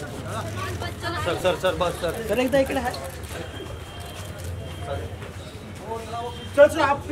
Sir sir sir बस sir. Sir एकदा इकडे आहे चल चल आप